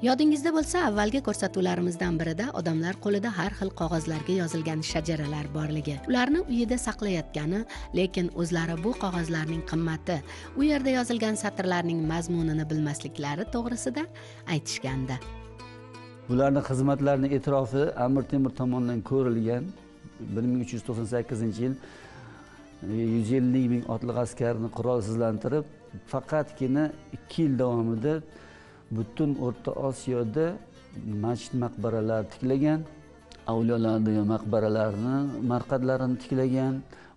yodingizda bo'lsa avvalgi ko'rsatuvlarimizdan birida odamlar qo'lida har xil qog'ozlarga yozilgan shajaralar borligi. Ularni uyida saqlayotgani lekin o'zlari bu qog'ozlarning qimmati u yerda yozilgan satrlarning mazmunini bilmasliklari to'g'risida aytishgandi. Bularni xizmatlarini e'tirofi amir temur tomonidan ko'rilgan bir ming uch yuz to'qson sakkizinchi yil e, yuz ellik ming otliq askarni qurolsizlantirib faqatgina ikki yil davomida butun o'rta osiyoda masjid maqbaralar tiklagan avliyolarni maqbaralarini marqadlarini tiklagan.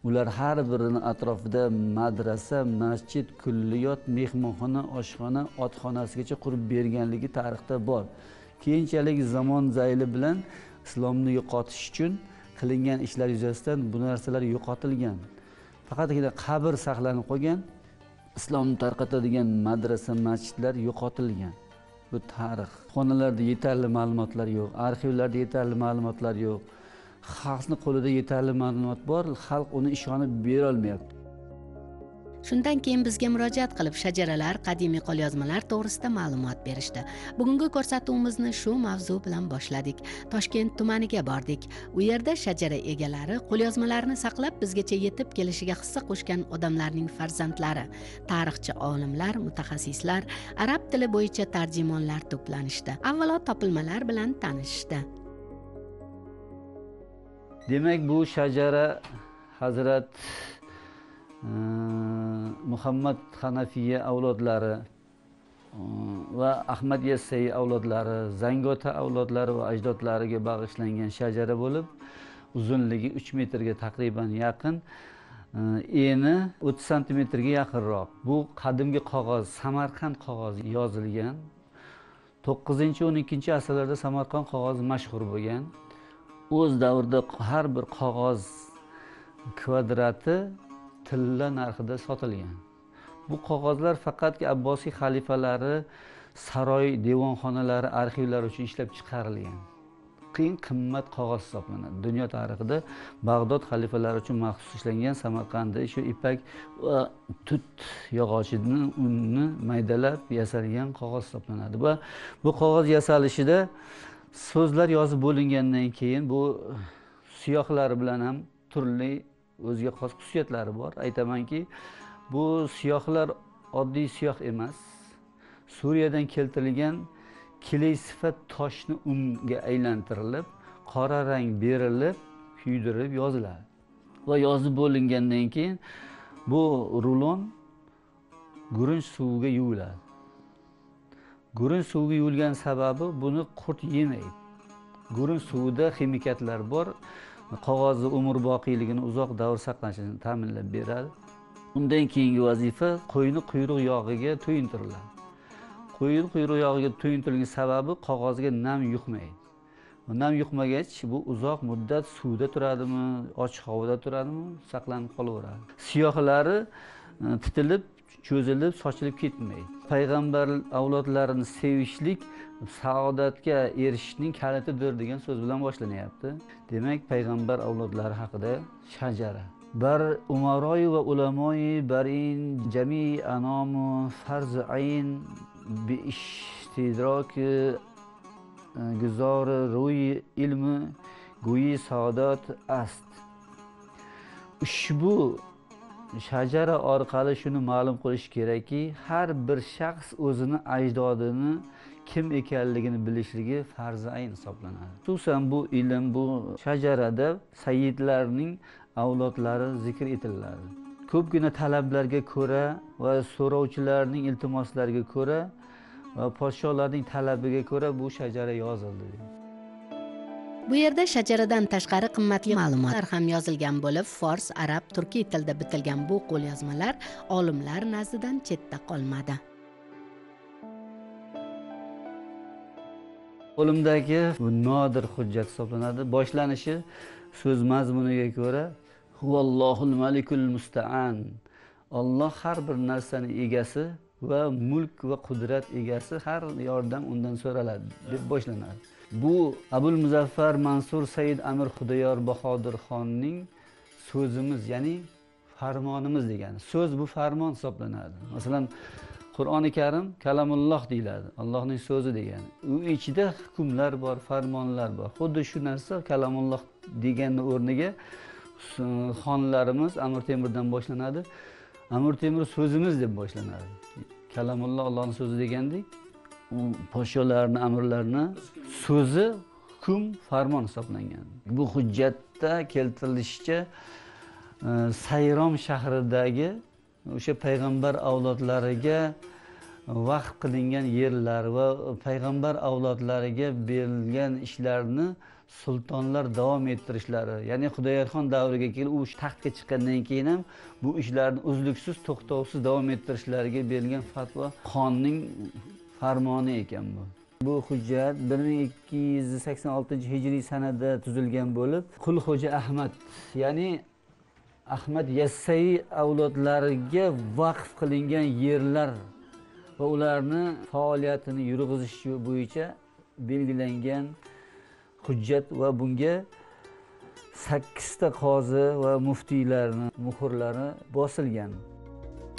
Ular har birini atrofida madrasa masjid kulliyot mehmonxona oshxona otxonasigacha qurib berganligi tarixda bor. Keyinchalik zamon zayli bilan islomni yo'qotish uchun qilingan ishlar yuzasidan bu narsalar yo'qotilgan. Faqatgina qabr saqlanib qolgan islomni tarqatadigan madrasa masjidlar yo'qotilgan. Bu tarix. Xonalarda yetarli ma'lumotlar yo'q arxivlarda yetarli ma'lumotlar yo'q. Xalqni qo'lida yetarli ma'lumot bor xalq uni ishonib berolmayapti. Shundan keyin bizga murojaat qilib shajaralar qadimiy qo'lyozmalar to'g'risida ma'lumot berishdi. Bugungi ko'rsatuvimizni shu mavzu bilan boshladik. Toshkent tumaniga bordik. U yerda shajara egalari qo'lyozmalarni saqlab bizgacha yetib kelishiga hissa qo'shgan odamlarning farzandlari tarixchi olimlar mutaxassislar arab tili bo'yicha tarjimonlar to'planishdi. Avvalo topilmalar bilan tanishishdi. Demak bu shajara hazrat muhammad hanafiya avlodlari va ahmad yassai avlodlari zangota avlodlari va ajdodlariga bag'ishlangan shajara bo'lib uzunligi uch metrga taqriban yaqin. Eni o'ttiz santimetrga yaqinroq. Bu qadimgi qog'oz samarqand qog'ozi yozilgan. To'qqizinchi o'n ikkinchi asrlarda samarqand qog'ozi mashhur bo'lgan. O'z davrida har bir qog'oz kvadrati tilla narxida sotilgan. Bu qog'ozlar faqatki abbosiy xalifalari saroy devonxonalari arxivlari uchun ishlab chiqarilgan. Qiyin qimmat qog'oz hisoblanadi. Dunyo tarixida bag'dod xalifalari uchun maxsus ishlangan samarqandda shu ipak va tut yog'ochini unni maydalab yasalgan qog'oz hisoblanadi va bu qog'oz yasalishida so'zlar yozib bo'lingandan keyin bu siyohlar bilan ham turli o'ziga xos xususiyatlari bor. Aytamanki bu siyohlar oddiy siyoh emas. Suriyadan keltirilgan kiley sifat toshni unga aylantirilib qora rang berilib kuydirib yoziladi. Va yozib bo'lingandan keyin bu rulon guruch suviga yuviladi. Guruch suviga yuvilgan sababi buni qurt yemaydi guruch suvida ximikatlar bor. Qog'ozni umrboqiyligini uzoq davr saqlanishini ta'minlab beradi. Undan keyingi vazifa qo'yni quyruq yog'iga to'yintiriladi qo'yni quyruq yog'iga to'yintirilgan sababi qog'ozga nam yuqmaydi. Nam yuqmagach bu uzoq muddat suvda turadimi ochiq havoda turadimi saqlanib qolaveradi. Siyohlari e, titilib cho'zilib sochilib ketmaydi payg'ambar avlodlarini sevishlik saodatga erishishning kalitidir degan so'z bilan boshlanyapti. Demak payg'ambar avlodlari haqida shajara. Bar umaroyi va ulamoyi barin jami anomu farz ayn bi ishtidroki e, guzori ruyi ilmi guyi saodat ast. Ushbu shajara orqali shuni ma'lum qilish kerakki har bir shaxs o'zini ajdodini kim ekanligini bilishligi farzi ayn hisoblanadi. Xususan bu ilm bu shajarada sayyidlarning avlodlari zikr etiladi. Ko'pgina talablarga ko'ra va so'rovchilarning iltimoslariga ko'ra va podsholarning talabiga ko'ra bu shajara yozildi. Bu yerda shajaradan tashqari qimmatli ma'lumotlar ham yozilgan bo'lib fors arab turkiy tilda bitilgan bu qo'lyozmalar olimlar nazdidan chetda qolmadi. Qo'limdagi bu nodir hujjat hisoblanadi. Boshlanishi so'z mazmuniga ko'ra huvallohul malikul mustaan. Olloh har bir narsani egasi va mulk va qudrat egasi har yordam undan so'raladi deb boshlanadi bu abul muzaffar mansur said amir xudoyor bahodir xonning so'zimiz ya'ni farmonimiz degani. So'z bu farmon hisoblanadi. Masalan qur'oni karim kalamulloh deyiladi allohning so'zi degani. U ichida hukmlar bor farmonlar bor. Xuddi shu narsa kalamulloh deganni o'rniga xonlarimiz amir temurdan boshlanadi. Amir temur so'zimiz deb boshlanadi. Kalamulloh allohni so'zi degandek podsholarni amirlarini so'zi hukm farmon hisoblangan. Bu hujjatda keltirilishicha e, sayrom shahridagi o'sha payg'ambar avlodlariga vaqf qilingan yerlar va payg'ambar avlodlariga berilgan ishlarni sultonlar davom ettirishlari ya'ni xudoyorxon davriga kelib u taxtga chiqqandan keyin ham bu ishlarni uzluksiz to'xtovsiz davom ettirishlariga berilgan fatvo xonning farmoni ekan bu. Bu hujjat bir ming ikki yuz sakson oltinchi hijriy sanada tuzilgan bo'lib qulxo'ja ahmad ya'ni ahmad yassai avlodlariga vaqf qilingan yerlar va ularni faoliyatini yurg'izish bo'yicha belgilangan hujjat va bunga sakkizta qozi va muftiylarni muhrlari bosilgan.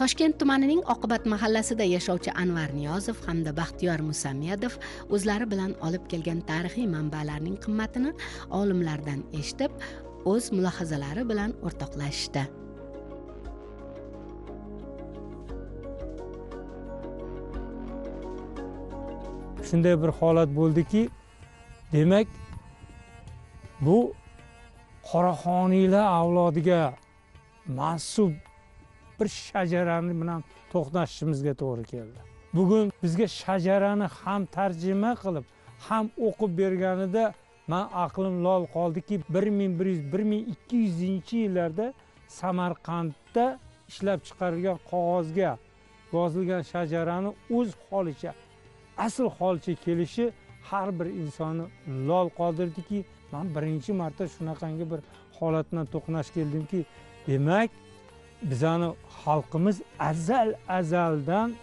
Toshkent tumanining oqibat mahallasida yashovchi anvar niyozov hamda baxtiyor musammedov o'zlari bilan olib kelgan tarixiy manbalarning qimmatini olimlardan eshitib o'z mulohazalari bilan o'rtoqlashishdi. Shunday bir holat bo'ldiki demak bu qoraxoniylar avlodiga mansub bir shajarani bilan to'qnashishimizga to'g'ri keldi. Bugun bizga shajarani ham tarjima qilib ham o'qib berganida man aqlim lol qoldiki bir ming bir yuz bir ming ikki yuzinchi yillarda samarqandda ishlab chiqarilgan qog'ozga yozilgan shajarani o'z holicha asl holicha kelishi har bir insonni lol qoldirdiki man birinchi marta shunaqangi bir holat bilan to'qnash keldimki demak bizani xalqimiz azal azaldan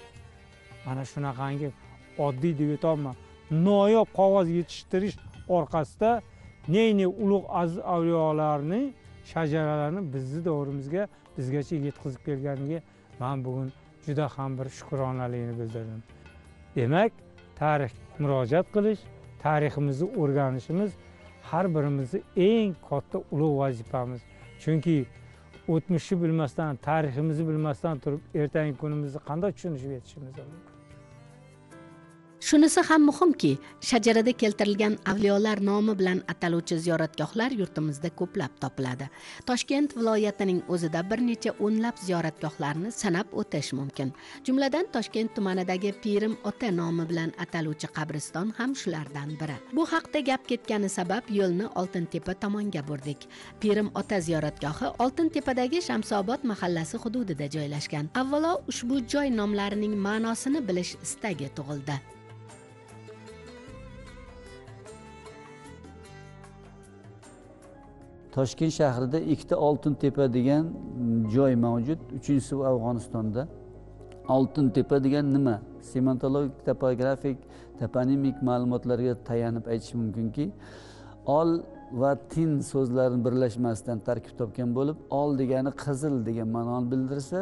mana shunaqangi oddiy deb aytolman noyob qog'oz yetishtirish orqasida ne ne ulug' aziz avliyolarni shajaralarini bizni davrimizga bizgacha yetkazib kelganiga man bugun juda ham bir shukronalikni bildirdim demak tarix murojaat qilish tariximizni o'rganishimiz har birimizni eng katta ulug' vazifamiz. Chunki o'tmishni bilmasdan tariximizni bilmasdan turib ertangi kunimizni qanday tushunishib yetishimiz mumkin? Shunisi ham muhimki shajarada keltirilgan avliyolar nomi bilan ataluvchi ziyoratgohlar yurtimizda ko'plab topiladi. Toshkent viloyatining o'zida bir necha o'nlab ziyoratgohlarni sanab o'tish mumkin. Jumladan toshkent tumanidagi pirim ota nomi bilan ataluvchi qabriston ham shulardan biri. Bu haqda gap ketgani sabab yo'lni oltintepa tomonga burdik. Pirim ota ziyoratgohi oltintepadagi shamsobod mahallasi hududida joylashgan. Avvalo ushbu joy nomlarining ma'nosini bilish istagi tug'ildi. Toshkent shahrida ikkita oltin tepa degan joy mavjud. Uchinchisi afg'onistonda. Oltin tepa degan nima? Sementologik topografik toponimik ma'lumotlarga tayanib aytish mumkinki ol va tin so'zlarini birlashmasidan tarkib topgan bo'lib ol degani qizil degan ma'noni bildirsa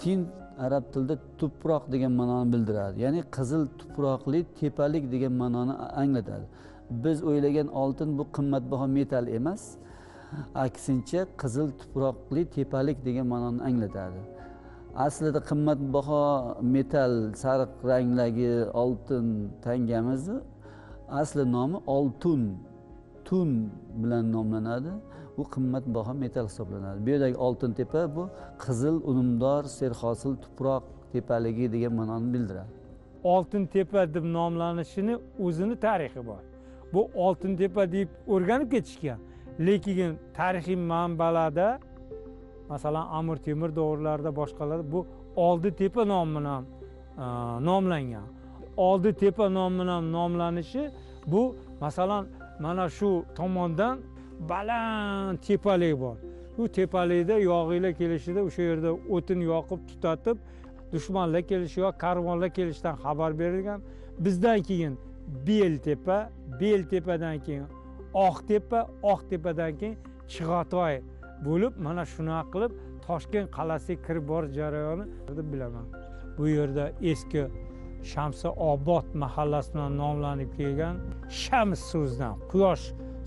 tin arab tilida tuproq degan ma'noni bildiradi. Ya'ni qizil tuproqli tepalik degan ma'noni anglatadi. Biz o'ylagan oltin bu qimmatbaho metal emas. Aksincha qizil tuproqli tepalik degan ma'noni anglatadi. Aslida qimmatbaho metal sariq rangdagi oltin tangamizni asli nomi oltun tun bilan nomlanadi. Bu qimmatbaho metal hisoblanadi. Bu yerdagi oltin tepa bu qizil unumdor serhosil tuproq tepaligi degan ma'noni bildiradi. Oltin tepa deb nomlanishini o'zini tarixi bor. Bu oltin tepa deb o'rganib ketishgan. Lekin tarixiy manbalarda masalan amir temur davrlarida boshqalarda bu oldi tepa nomi bilan e, nomlangan. Oldi tepa nomi bilan nomlanishi bu masalan mana shu tomondan baland tepalik bor. U tepalikda yog'iylar kelishida o'sha yerda o'tin yoqib tutatib dushmanlar kelishi yo karvonlar kelishidan xabar berilgan. Bizdan keyin beltepa beltepadan keyin oqtepa oqtepadan keyin chig'atoy bo'lib mana shunaqa qilib toshkent qalasiga kirib borish jarayoni deb bilaman. Bu yerda eski shamsi obod mahallasi bilan nomlanib kelgan shams so'zidan quyosh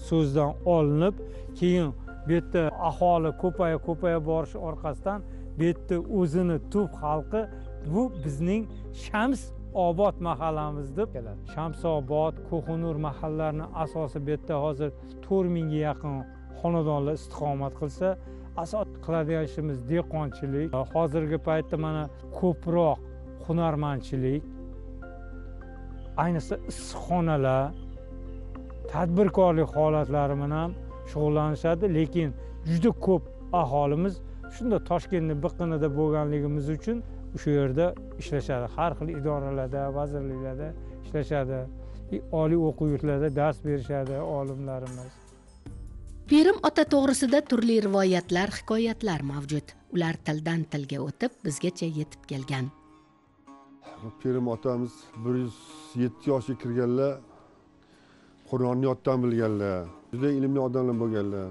so'zidan olinib keyin bu yerda aholi ko'paya ko'paya borishi orqasidan bu yerda o'zini tub xalqi bu bizning shams obod mahallamiz deb keladi. Shamsobod ko'hinur mahallalarini asosi bu yerda hozir to'rt mingga yaqin xonadonlar istiqomat qilsa asos qiladigan ishimiz dehqonchilik. Hozirgi paytda mana ko'proq hunarmandchilik ayniqsa issiqxonalar tadbirkorlik holatlari bilan shug'ullanishadi. Lekin juda ko'p aholimiz shunda toshkentni biqinida bo'lganligimiz uchun o'sha yerda ishlashadi. Har xil idoralarda vazirliklarda ishlashadi. Oliy o'quv yurtlarida dars berishadi olimlarimiz. Pirim ota to'g'risida turli rivoyatlar hikoyatlar mavjud. Ular tildan tilga o'tib bizgacha yetib kelgan. Pirim otamiz bir yuz yetti yoshga kirganlar qur'onni yoddan bilganlar juda ilmli odamlar bo'lganlar.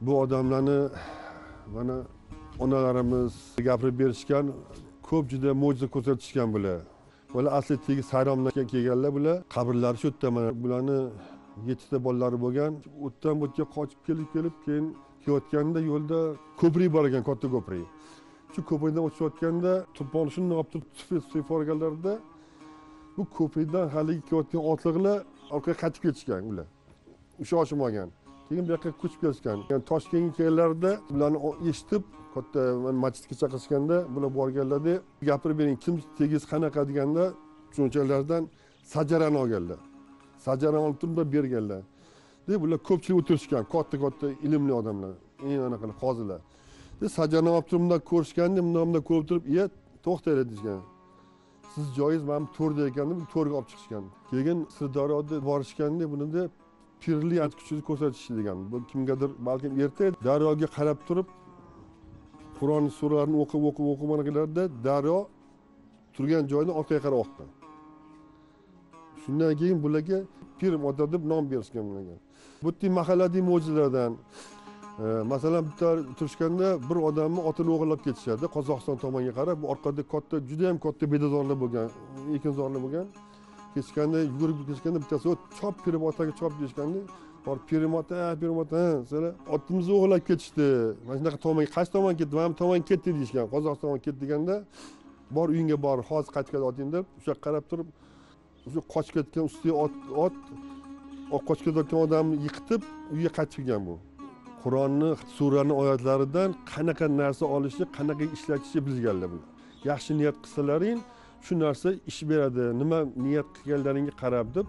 Bu odamlarni mana onalarimiz gapirib berishgan ko'p juda mo'jiza ko'rsatishgan bular. Bular asli tegis sayromdan kelganlar bular qabrlari shu yerda mana bularni yettita bolalari bo'lgan. U yerdan bu yerga qochib kelib kelib keyin kelayotganda yo'lda ko'prik bor ekan katta ko'prik. Shu ko'prikdan o'tishayotganda to'polni shundoq olib turib tufib bu ko'prikdan haligi kelayotgan otliqlar orqaga qaytib ketishgan ular usha olgan. Keyin bu yoqqa ko'chib kelishgan. Yani toshkentga kelganlarida bularni eshitib katta e, masjidga chaqirishganda bular borganlarda gapirib bering kim tegiz qanaqa deganda tushunchalardan sajarani olganlar. Sajarani olib turib berganlar. Deb bular ko'pchilik o'tirishgan katta katta ilmli odamlar eng anaqa qozilar. Sajarani olib turib bundoq ko'rishganda bundoq bundoq ko'rib turib iya to'xtanglar deyishgan. Siz joyingiz mana bu to'rda ekan deb to'rga olib chiqishgan. Keyin sirdaryoga borishganda bunida pirli kuchini ko'rsatish degan. Bu kimgadir balkim erta daryoga qarab turib qur'on suralarini o'qib o'qib o'qib anaqilarda daryo turgan joyini orqaga qarab oqqan shundan keyin bularga pir ota deb nom berishgan bularga bu yerda mahallaviy mo'jizalardan e, masalan bitta turishganda bir odamni otini o'g'irlab ketishadi qozog'iston tomonga qarab bu orqada katta judayam katta bedazorlar bo'lgan ekinzorlar bo'lgan. Ketishganda yugurib ketishganda bittasi chop kirib otaga chop deyishganda borib pirim ota pirim otimizni o'g'irlab ketishdi. Mana shunaqa tomonga qaysi tomonga ketdi? Mana bu tomonga ketdi deyishgan qozog'iston tomonga ketdi deganda bor uyingga bor hozir qaytib kel oting deb o'sha yoqqa qarab turib o'sha qochib ketgan ustiga ot ot qochib ketayotgan odamni yiqitib uyga qaytib kelgan bu. Qur'onni surani oyatlaridan qanaqa narsa olishni qanaqa ishlatishni bilganlar bular yaxshi niyat qilsalaring shu narsa ish beradi. Nima niyat qilganlaringga qarab deb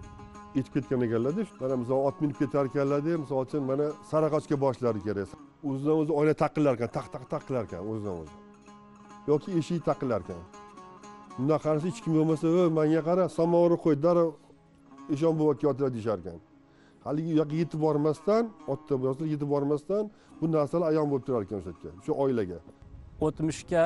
yetib ketgan ekanlarda mana misol ot minib ketar ekanlarda misol uchun mana sariag'ochga borishlari kerak. O'zidan o'zi oyna taqillar ekan taq taq taq qilar ekan o'zidan o'zi. Yoki eshik taqillar ekan. Bundoq qarasa hech kim bo'lmasa manga qara samovarni qo'y darrov eshon buva kelyaptilar deyishar ekan. Haligi yoqqa yetib bormasdan otda bo'lsa yetib bormasdan bu narsalar ayon bo'lib turar ekan o'sha yerga shu oilaga. O'tmishga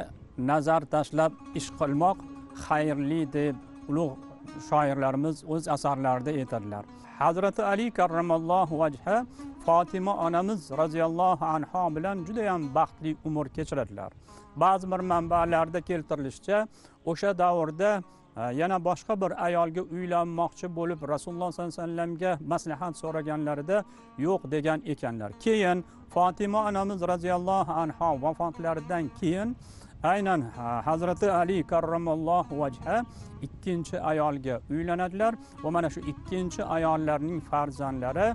nazar tashlab ish qilmoq xayrli deb ulug' shoirlarimiz o'z asarlarida aytadilar hazrati ali karramallohu vajha fotima onamiz roziyallohu anho bilan judayam baxtli umr kechiradilar. Ba'zi bir manbalarda keltirilishicha o'sha davrda e, yana boshqa bir ayolga uylanmoqchi bo'lib rasululloh sollallohu alayhi vasallamga maslahat so'raganlarida yo'q degan ekanlar. Keyin fotima onamiz roziyallohu anho vafotlaridan keyin aynan hazrati ali karramallohu vajha ikkinchi ayolga uylanadilar va mana shu ikkinchi ayollarning farzandlari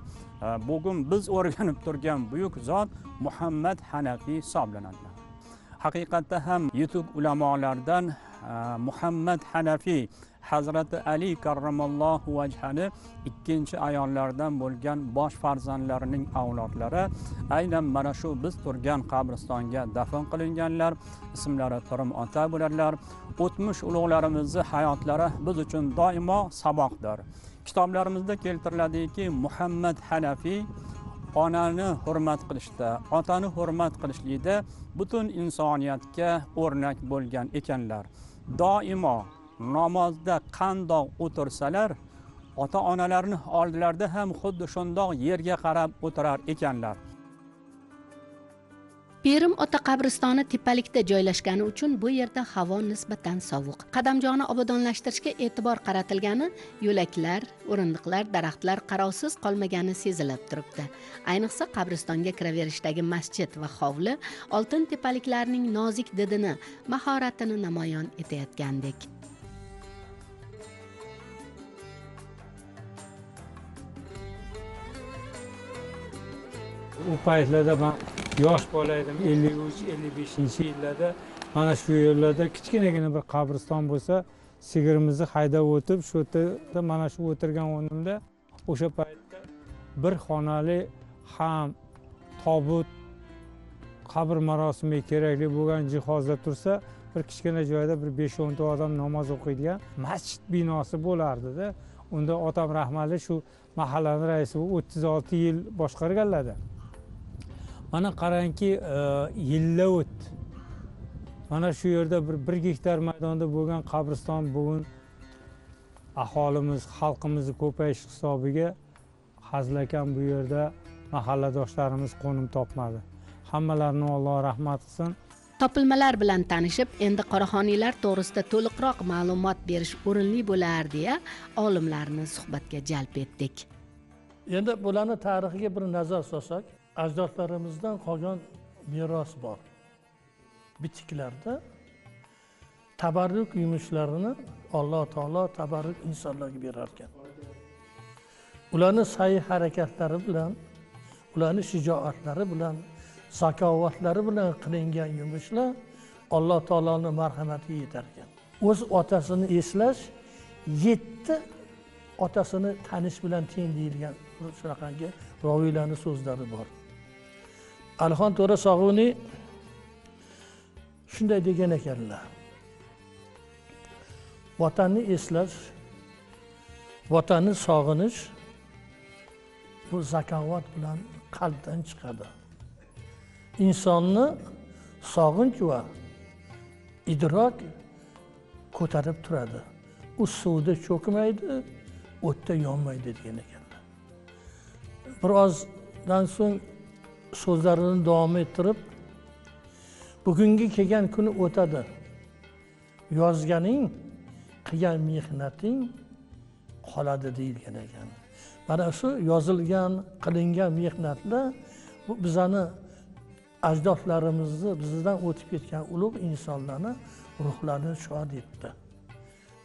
bugun biz o'rganib turgan buyuk zot muhammad hanafiy hisoblanadilar haqiqatda ham yetuk ulamolardan muhammad hanafiy hazrati ali karramallohu vajhani ikkinchi ayollardan bo'lgan bosh farzandlarining avlodlari. Aynan mana shu biz turgan qabristonga dafn qilinganlar ismlari pirim ota bo'ladilar o'tmish ulug'larimizni hayotlari biz uchun doimo saboqdir. Kitoblarimizda keltiriladiki muhammad hanafiy onani hurmat qilishda otani hurmat qilishlikda butun insoniyatga o'rnak bo'lgan ekanlar. Doimo namozda qandoq o'tirsalar ota onalarini oldilarida ham xuddi shundoq yerga qarab o'tirar ekanlar. Perim ota qabristoni tepalikda joylashgani uchun bu yerda havo nisbatan sovuq. Qadamjoni obodonlashtirishga e'tibor qaratilgani yo'laklar o'rindiqlar daraxtlar qarovsiz qolmagani sezilib turibdi. Ayniqsa qabristonga kiraverishdagi masjid va hovli oltin tepaliklarning nozik didini mahoratini namoyon etayotgandek. U paytlarda man yosh bola edim ellik uch ellik beshinchi yillarda mana shu yerlarda kichkinagina bir qabriston bo'lsa sigirimizni haydab o'tib shu yerda mana shu o'tirgan o'rnimda o'sha paytda bir xonali ham tobut qabr marosimiga kerakli bo'lgan jihozlar tursa bir kichkina joyda bir besh o'nta odam namoz o'qiydigan masjid binosi bo'lardida unda otam rahmatli shu mahallani raisi bo'lib o'ttiz olti yil boshqarganlarda mana qarangki e, yillar o'tdi mana shu yerda bir bir gektar maydonda bo'lgan qabriston bugun aholimiz xalqimizni ko'payishi hisobiga hazilakam bu yerda mahalladoshlarimiz qo'nim topmadi. Hammalarini alloh rahmat qilsin. Topilmalar bilan tanishib endi qoraxoniylar to'g'risida to'liqroq ma'lumot berish o'rinli bo'lar deya olimlarni suhbatga jalb etdik. Endi bularni tarixiga bir nazar solsak ajdodlarimizdan qolgan meros bor. Bitiklarda tabarruk yumushlarini alloh taolo tabarruk insonlarga berar ekan ularni sa'y harakatlari bilan ularni shijoatlari bilan zakovatlari bilan qilingan yumushlar alloh taoloni marhamatiga yetar ekan o'z otasini eslash yetti otasini tanish bilan teng deyilgan shunaqangi roviylarni so'zlari bor. Alixon to'ra sog'uniy shunday degan ekanlar. Vatanni eslash vatanni sog'inish bu zakovat bilan qalbdan chiqadi. Insonni sog'inch va idrok ko'tarib turadi. U suvda cho'kmaydi o'tda yonmaydi degan ekanlar. Birozdan so'ng so'zlarini davom ettirib bugungi kelgan kuni o'tadi. Yozganing qilgan mehnating qoladi deyilgan ekan. Mana shu yozilgan qilingan mehnatlar bu bizani ajdodlarimizni bizdan o'tib ketgan ulug' insonlarni ruhlarini shod etdi.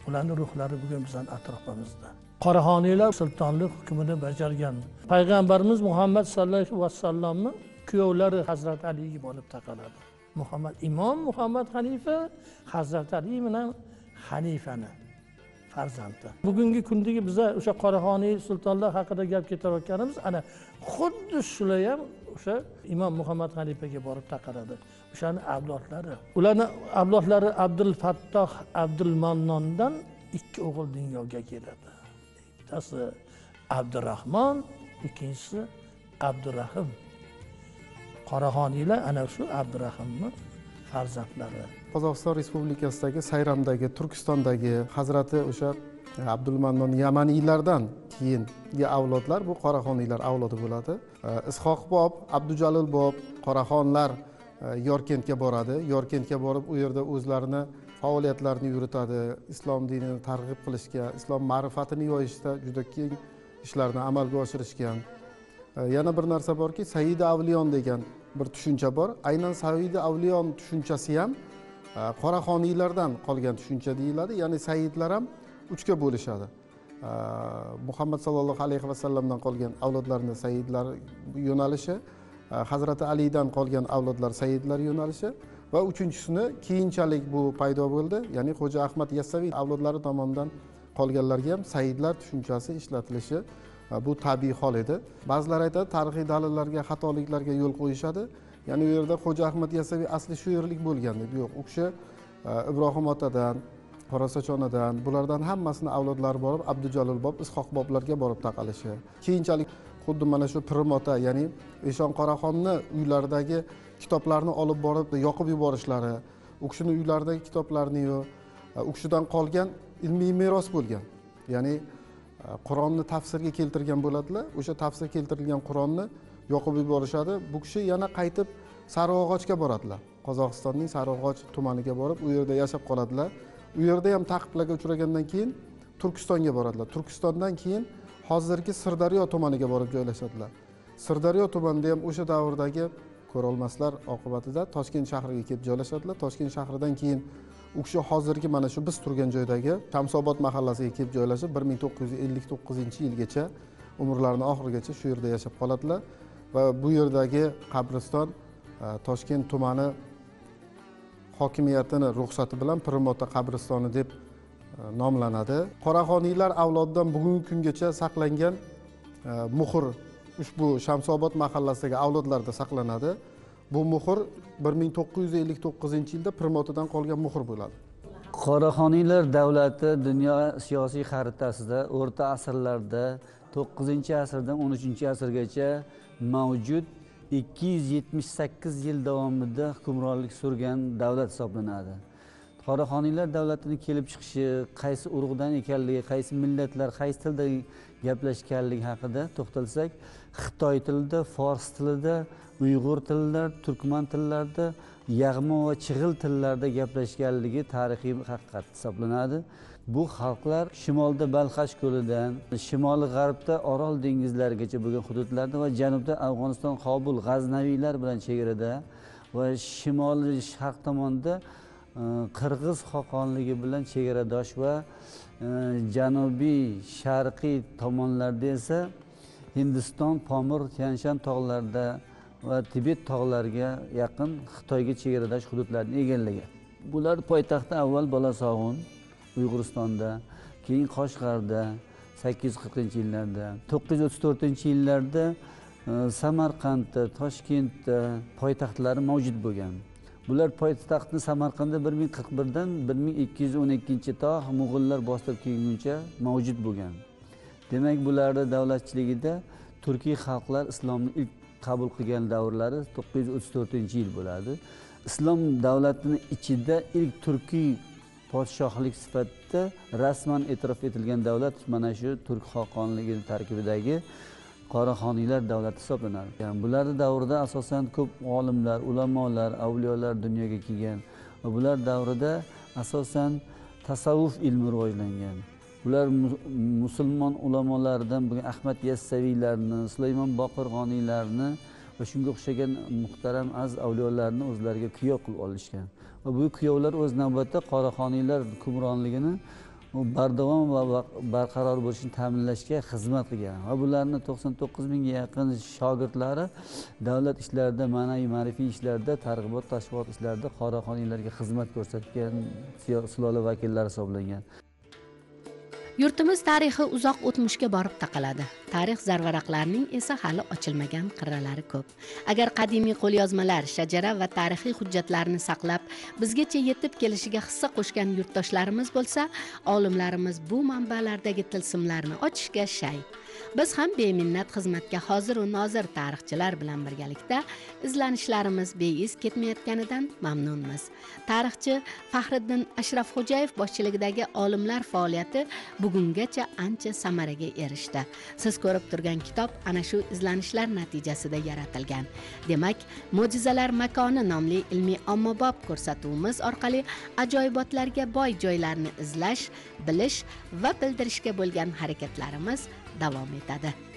Ularni ruhlari bugun bizani atrofimizda. Qoraxoniylar sultonlik hukmini bajargan. Payg'ambarimiz muhammad sallallohu alayhi vasallamni kuyovlari hazrati aliga bo'lib taqaladi. Muhammad imom muhammad hanifa hazrati ali bilan hanifani farzandi. Bugungi kundagi biza o'sha qoraxoniy sultonlar haqida gap ketayotganimiz ana xuddi shular ham o'sha imom muhammad hanifaga borib taqaladi. O'shani avlodlari. Ularni avlodlari abdul fattoh abdul mannondan ikki o'g'il dunyoga keladi. Bittasi abdurahmon ikkinchisi abdurahim. Qoraxoniylar ana shu abdurahimni farzandlari. Qozog'iston respublikasidagi sayramdagi turkistondagi hazrati o'sha e, abdulmannon yamaniylardan keyingi avlodlar bu qoraxoniylar avlodi bo'ladi. E, Ishoq bob abdujalil bob qoraxonlar e, yorkentga boradi. Yorkentga borib u yerda o'zlarini faoliyatlarni yuritadi islom dinini targ'ib qilishga islom ma'rifatini yoyishda juda keng ishlarni amalga oshirishgan. E, yana bir narsa borki saida avliyon degan bir tushuncha bor. Aynan saida avliyon tushunchasi ham e, qoraxoniylardan qolgan tushuncha deyiladi. Ya'ni saidlar ham uchga bo'lishadi. E, Muhammad sollallohu alayhi vasallamdan qolgan avlodlarni saidlar yo'nalishi hazrati alidan qolgan avlodlar saidlar yo'nalishi va uchinchisini keyinchalik bu paydo bo'ldi. Ya'ni xo'ja ahmad yassaviy avlodlari tomonidan qolganlarga ham saidlar tushunchasi ishlatilishi e, bu tabiiy hol edi. Ba'zilar aytadi tarixiy dalillarga xatoliklarga yo'l qo'yishadi. Ya'ni u yerda xo'ja ahmad yassaviy asli shu yerlik bo'lgan deb yo'q u kishi e, ibrohim otadan qorasochonadan bulardan hammasini avlodlari borib abdujalil bob ishoq boblarga borib taqalishi. Keyinchalik xuddi mana shu pirim ota ya'ni eshon qoraxonni uylaridagi kitoblarni olib borib yoqib yuborishlari u kishini uylaridagi kitoblarniyu e, u kishidan qolgan ilmiy meros bo'lgan. Ya'ni e, qur'onni tafsirga keltirgan bo'ladilar o'sha tafsir keltirilgan qur'onni yoqib yuborishadi. Bu kishi yana qaytib sariog'ochga boradilar. Qozog'istonning sariog'och tumaniga borib u yerda yashab qoladilar. U yerda ham taqiblarga uchragandan keyin turkistonga boradilar. Turkistondan keyin hozirgi sirdaryo tumaniga borib joylashadilar. Sirdaryo tumanida ham o'sha davrdagi ko'rolmaslar oqibatida toshkent shahriga kelib joylashadilar. Toshkent shahridan keyin u kishi hozirgi mana shu biz turgan joydagi shamsobod mahallasiga kelib joylashib bir ming to'qqiz yuz ellik to'qqizinchi yilgacha umrlarini oxirigacha shu yerda yashab qoladilar va bu yerdagi qabriston e, toshkent tumani hokimiyatini ruxsati bilan pirimota qabristoni deb E, nomlanadi. Qoraxoniylar avlodidan bugungi kungacha saqlangan e, muhr ushbu shamsobod mahallasidagi avlodlarda saqlanadi. Bu muhr bir ming to'qqiz yuz ellik to'qqizinchi yilda pirmotadan qolgan muhr bo'ladi. Qoraxoniylar davlati dunyo siyosiy xaritasida o'rta asrlarda to'qqizinchi asrdan o'n uchinchi asrgacha mavjud ikki yuz yetmish sakkiz yil davomida hukmronlik surgan davlat hisoblanadi. Qoraxoniylar davlatini kelib chiqishi qaysi urug'dan ekanligi qaysi millatlar qaysi tilda gaplashganligi haqida to'xtalsak xitoy tilida fors tilida uyg'ur tilida turkman tillarida yag'ma va chig'il tillarida gaplashganligi tarixiy haqiqat hisoblanadi. Bu xalqlar shimolda balxash ko'lidan shimoli g'arbda orol dengizlarigacha bo'lgan hududlarda va janubda afg'oniston qobul g'aznaviylar bilan chegarada va shimoli sharq tomonda Э, qirg'iz xoqonligi bilan chegaradosh va э, janubiy sharqiy tomonlarda esa hindiston pomir tianshan tog'larida va tibet tog'lariga yaqin xitoyga chegaradosh hududlarni egallagan bular poytaxti avval balosog'un uyg'uristonda keyin qoshg'arda sakkiz yuz qirqinchi yillarda to'qqiz yuz o'ttiz to'rtinchi yillarda e, samarqandda toshkentda poytaxtlari mavjud bo'lgan. Bular poytaxtni samarqandda bir ming qirq birdan bir ming ikki yuz o'n ikkinchi to mo'g'ullar bostirib kelguncha mavjud bo'lgan. Demak bularni davlatchiligida turkiy xalqlar islomni ilk qabul qilgan davrlari to'qqiz yuz o'ttiz to'rtinchi yil bo'ladi. Islom davlatini ichida ilk turkiy podshohlik sifatida rasman e'tirof etilgan davlat mana shu turk xoqonligini tarkibidagi qoraxoniylar davlati hisoblanadi. Yani bularni davrida asosan ko'p olimlar ulamolar avliyolar dunyoga kelgan va bular davrida asosan tasavvuf ilmi rivojlangan. Bular musulmon ulamolaridan bo'lgan ahmad yassaviylarni sulaymon boqirg'oniylarni va shunga o'xshagan muhtaram aziz avliyolarni o'zlariga kuyov qilib olishgan. Va bu kuyovlar o'z navbatida qoraxoniylar hukmronligini bardavom va barqaror bo'lishini ta'minlashga xizmat qilgan va bularni to'qson to'qqiz mingga yaqin shogirdlari davlat ishlarida ma'naviy ma'rifiy ishlarda targ'ibot tashviqot ishlarida qoraxoniylarga xizmat ko'rsatgan sulola vakillari hisoblangan. Yurtimiz tarixi uzoq o'tmishga borib taqaladi. Tarix zarvaraqlarining esa hali ochilmagan qirralari ko'p. Agar qadimiy qo'lyozmalar shajara va tarixiy hujjatlarni saqlab bizgacha yetib kelishiga hissa qo'shgan yurtdoshlarimiz bo'lsa olimlarimiz bu manbalardagi tilsimlarni ochishga shay. Biz ham beminnat xizmatga hoziru nozir tarixchilar bilan birgalikda izlanishlarimiz beiz ketmayotganidan mamnunmiz. Tarixchi faxriddin ashrafxo'jayev boshchiligidagi olimlar faoliyati bugungacha ancha samaraga erishdi. Siz ko'rib turgan kitob ana shu izlanishlar natijasida yaratilgan. Demak mo'jizalar makoni nomli ilmiy ommabop ko'rsatuvimiz orqali ajoyibotlarga boy joylarni izlash bilish va bildirishga bo'lgan harakatlarimiz davom etadi